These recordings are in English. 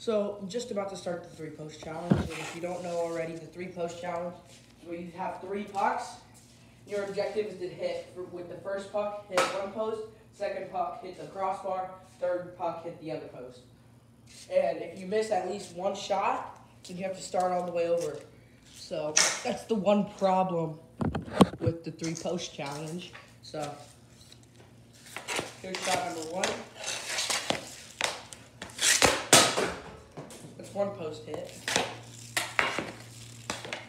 So, I'm just about to start the three post challenge. And if you don't know already, the three post challenge where you have three pucks. Your objective is to hit with the first puck, hit one post, second puck, hit the crossbar, third puck, hit the other post. And if you miss at least one shot, then you have to start all the way over. So, that's the one problem with the three post challenge. So, here's shot number one. One post hit.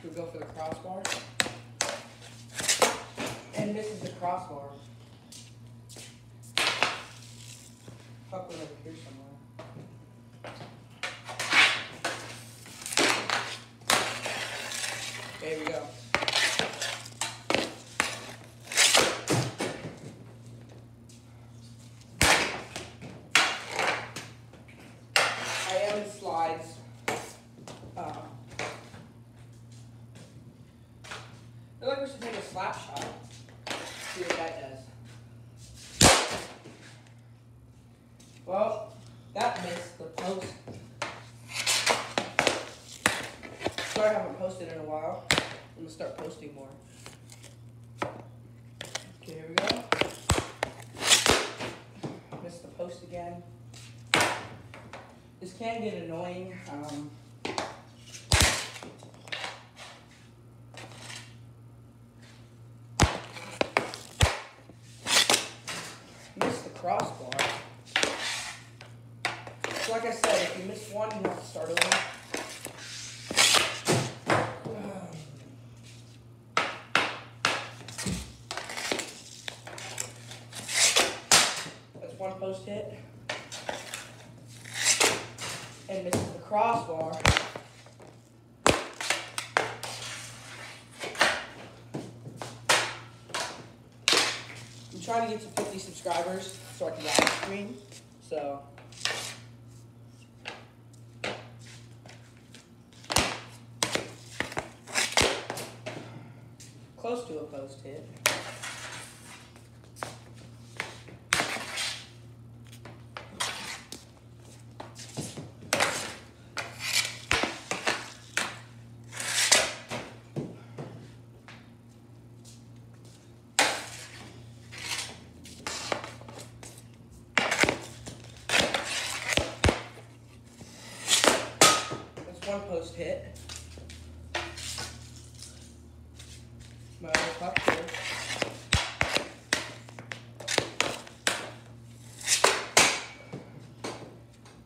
We'll go for the crossbar. And this is the crossbar. Puck was over here somewhere. There we go. Slides. Um, I feel like we should take a slap shot. See what that does. Well, that missed the post. Sorry I haven't posted in a while. I'm gonna start posting more. Okay, here we go. Missed the post again. This can get annoying. Um, missed the crossbar. So like I said, if you miss one, you have to start over. That's one post hit. And misses the crossbar. I'm trying to get to 50 subscribers so I can live stream. So. Close to a post hit. That's one post hit. My other.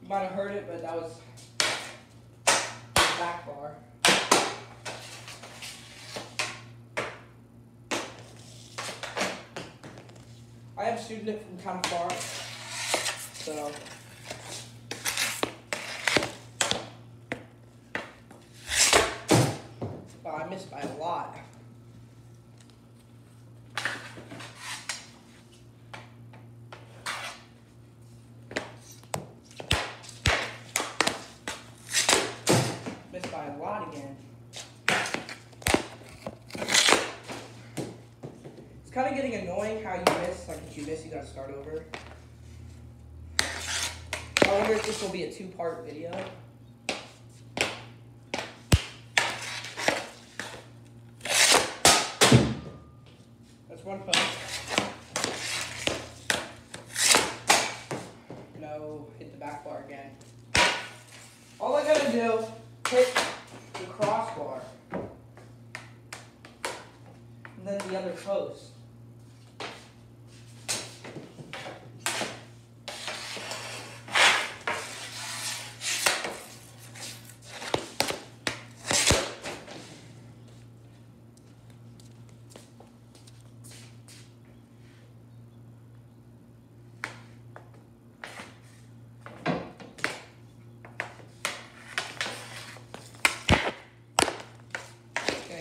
You might have heard it, but that was back bar. I am shooting it from kind of far, so. Wow, I missed by a lot. Missed by lot again. It's kind of getting annoying how you miss. Like if you miss, you gotta start over. I wonder if this will be a two-part video. That's one post. No, hit the back bar again. All I gotta do, hit the crossbar. And then the other post.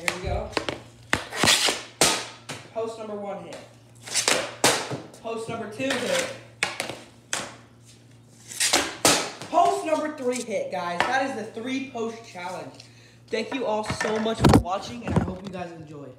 Here we go. Post number one hit. Post number two hit. Post number three hit, guys. That is the three post challenge. Thank you all so much for watching, and I hope you guys enjoyed.